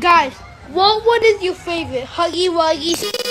Guys, what one is your favorite? Huggy Wuggy.